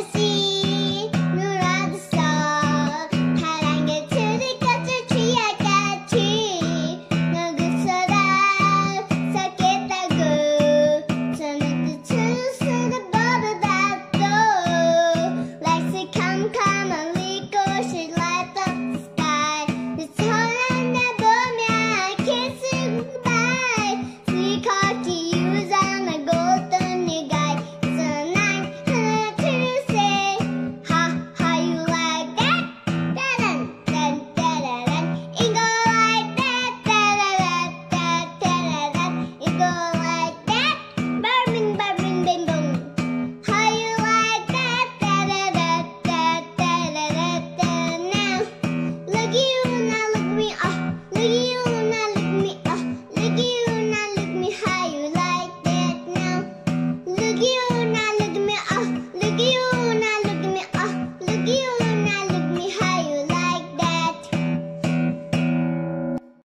the.